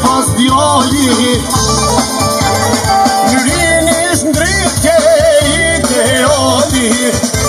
Pozdjolli Gjyri një zndryk Gjyri një zndryk Gjyri